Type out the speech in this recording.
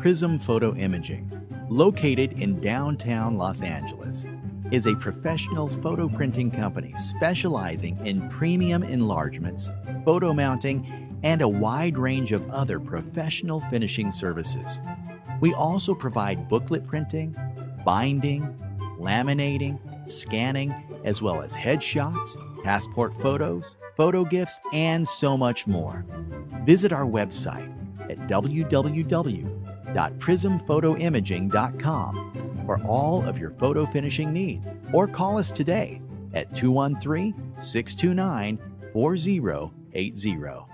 Prism Photo Imaging, located in downtown Los Angeles, is a professional photo printing company specializing in premium enlargements, photo mounting, and a wide range of other professional finishing services. We also provide booklet printing, binding, laminating, scanning, as well as headshots, passport photos, photo gifts, and so much more. Visit our website at www.prismphotoimaging.com for all of your photo finishing needs or call us today at 213 629 4080.